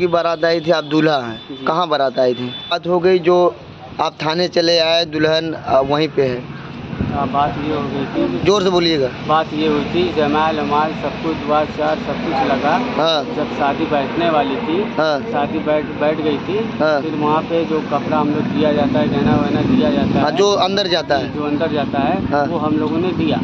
की बारात आई थी आप दूल्हा हैं। कहाँ बारात आई थी? बात हो गई जो आप थाने चले आए दुल्हन वहीं पे है। हाँ, बात ये हो गई थी। ज़ोर से बोलिएगा। बात ये हुई थी जमाल अमाल सब कुछ चार सब कुछ लगा। हाँ। जब शादी बैठने वाली थी हाँ। शादी बैठ बैठ गई थी हाँ। फिर वहाँ पे जो कपड़ा हम लोग दिया जाता है गहना वहना दिया जाता हाँ, है जो अंदर जाता है। जो अंदर जाता है हाँ। वो हम लोगों ने दिया।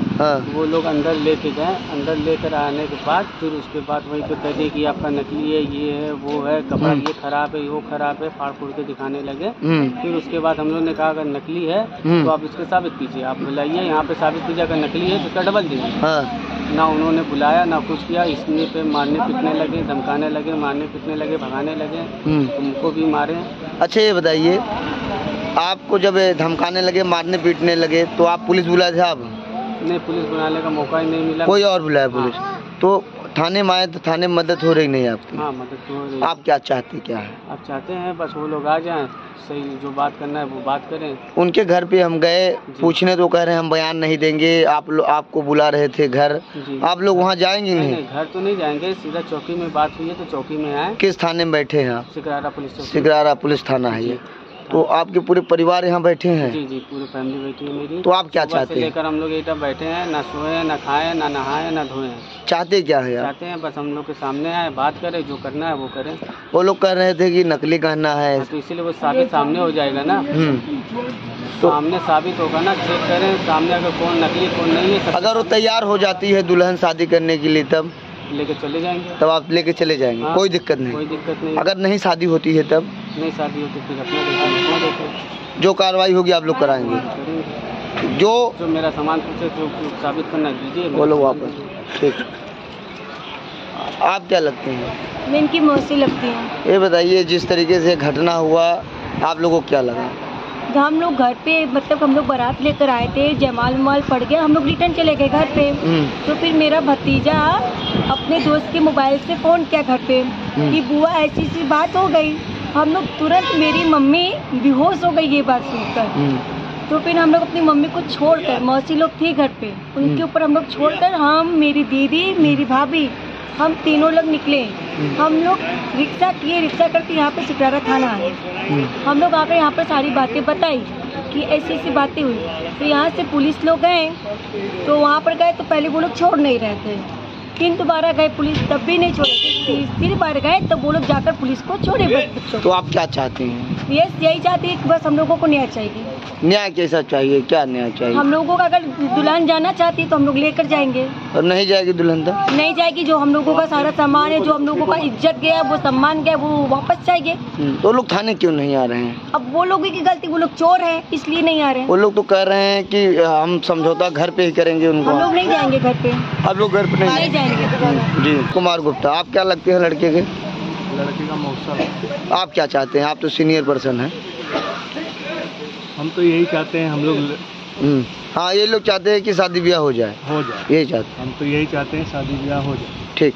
वो लोग अंदर लेके गए। अंदर लेकर आने के बाद फिर उसके बाद वहीं पे कह दिए कि आपका नकली है ये है वो है कपड़ा हम्म। ये खराब है वो खराब है फाड़ फूड़ के दिखाने लगे। हम्म। फिर उसके बाद हम लोग ने कहा अगर नकली है हम्म। तो आप इसको साबित कीजिए। आप बुलाइए यहाँ पे साबित पूजा का नकली है तो इसका डबल दीजिए हाँ। ना उन्होंने बुलाया ना कुछ किया इसने पे मारने पीटने लगे धमकाने लगे मारने पीटने लगे भगाने लगे हम्म। उनको भी मारे। अच्छा ये बताइए आपको जब धमकाने लगे मारने पीटने लगे तो आप पुलिस बुलाए थे आप? नहीं पुलिस बुलाने का मौका ही नहीं मिला। कोई और बुलाया पुलिस? तो थाने में आए तो थाने में मदद हो रही नहीं आपकी? हाँ मदद तो हो रही आप क्या चाहते क्या है? आप चाहते हैं बस वो लोग आ जाएँ सही जो बात करना है वो बात करें। उनके घर पे हम गए पूछने तो कह रहे हैं हम बयान नहीं देंगे आप लोग आपको बुला रहे थे घर। आप लोग वहाँ जाएँगे नहीं नहीं? घर तो नहीं जाएँगे सीधा चौकी में बात हुई है तो चौकी में आए। किस थाने में बैठे हैं आप? सिकरारा पुलिस चौकी। सिगरारा पुलिस थाना है ये। तो आपके पूरे परिवार यहाँ बैठे हैं? जी जी पूरी फैमिली बैठी है मेरी। तो आप क्या चाहते हैं? लेकर हम लोग एकदम बैठे हैं ना सोए ना खाए ना नहाए ना धोए। चाहते क्या है चाहते हैं बस हम लोग के सामने आए बात करें जो करना है वो करें। वो लोग कह रहे थे कि नकली गहना है। हाँ, तो इसीलिए वो साबित सामने हो जाएगा ना। हम्म। तो सामने साबित होगा ना चेक करें सामने अगर कौन नकली कौन नहीं है अगर वो तैयार हो जाती है दुल्हन शादी करने के लिए तब? लेके चले जाएँगे। तब आप लेके चले जाएँगे। हाँ, कोई दिक्कत नहीं। कोई दिक्कत नहीं। अगर नहीं शादी होती है तब? नहीं शादी होती फिर अपना देखेंगे अपना जो कार्रवाई होगी आप लोग कराएँगे। जो जो मेरा सामान पूछे जो साबित करना दीजिए। बोलो वापस। ठीक। आप क्या लगते हैं? मैं इनकी मौसी लगती हूँ। ये बताइए जिस तरीके से घटना हुआ आप लोगों को क्या लगा? तो हम लोग घर पे मतलब हम लोग बारात लेकर आए थे जमाल उमाल पड़ गया हम लोग रिटर्न चले गए घर पे। हम्म, तो फिर मेरा भतीजा अपने दोस्त के मोबाइल से फ़ोन किया घर पे कि बुआ ऐसी सी बात हो गई। हम लोग तुरंत मेरी मम्मी बेहोश हो गई ये बात सुनकर। हम्म, तो फिर हम लोग अपनी मम्मी को छोड़कर मौसी लोग थी घर पे हम्म। उनके ऊपर हम लोग छोड़कर हम मेरी दीदी मेरी भाभी हम तीनों लोग निकले। हम लोग रिक्शा किए रिक्शा करके यहाँ पे सिटारा थाना आए। हम्म, हम लोग आकर यहाँ पर सारी बातें बताई कि ऐसी ऐसी बातें हुई। तो यहाँ से पुलिस लोग गए तो वहाँ पर गए तो पहले वो लोग छोड़ नहीं रहे थे। फिर दोबारा गए पुलिस तब भी नहीं छोड़े तीसरी बार गए तब वो लोग जाकर पुलिस को छोड़े। बच्चों तो आप क्या चाहते हैं? यस यही चाहती है कि बस हम लोगों को न्याय चाहिए। न्याय कैसा चाहिए? क्या न्याय चाहिए? हम लोगों का अगर दुल्हन जाना चाहती है तो हम लोग लेकर जाएँगे। और नहीं जाएगी दुल्हन तो? नहीं जाएगी जो हम लोगों का सारा सामान है जो हम लोगों का इज़्ज़त गया वो सम्मान गया वो वापस चाहिए हम्म, तो लोग थाने क्यों नहीं आ रहे हैं? अब वो लोगों की गलती वो लोग चोर है इसलिए नहीं आ रहे हैं। वो लोग तो कह रहे हैं की हम समझौता घर पे ही करेंगे उनको। हम लोग नहीं जाएँगे घर पे। आप लोग घर पे नहीं जाएँगे। जी। कुमार गुप्ता आप क्या लगते हैं लड़के के? लड़के का मौसम। आप क्या चाहते हैं? आप तो सीनियर पर्सन हैं। हम तो यही चाहते हैं हम लोग हम्म, हाँ ये लोग चाहते हैं कि शादी ब्याह हो जाए। हो जाए। यही चाहते हम तो यही चाहते हैं शादी ब्याह हो जाए। ठीक।